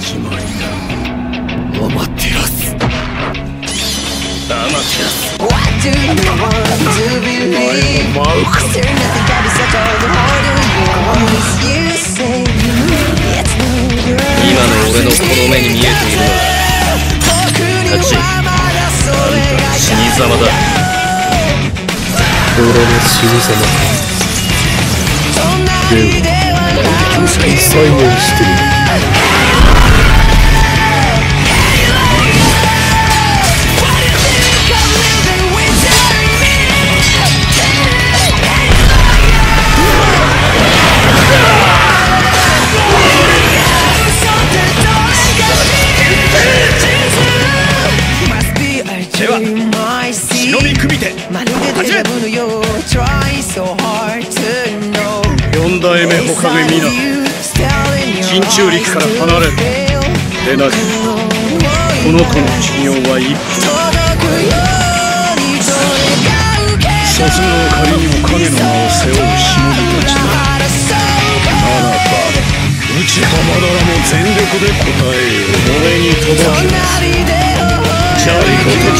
決まりだアマテラスアマテラス What do you want to believe? Still nothing got me such all the harder you say It's no good 今の俺のこの目に見えているのは立ちあんた死に様だ俺の死に様かでは何で救済に再燃している忍び組みて。始め。四代目火影皆進駐陸から離れるでなくこの子の修行は一歩卒業仮にも影の名を背負う忍びたちだならば内浜だらも全力で応えよ。う俺に届け。ジャリコ的強く